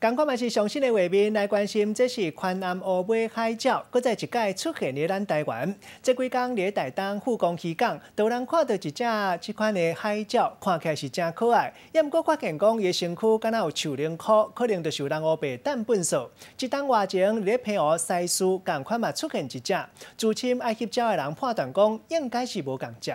赶快嘛是上新的画面来关心，这是宽安乌尾海鸟，搁在一届出现咧咱台湾。这几工咧台东富工起港，都人看到一只即款的海鸟，看起来是真可爱。也毋过发现讲，伊身躯敢若有树林窟，可能就是人乌白蛋粪扫。即当外前咧平湖西施，赶快嘛出现一只。自深爱翕照的人判断讲，应该是无共只。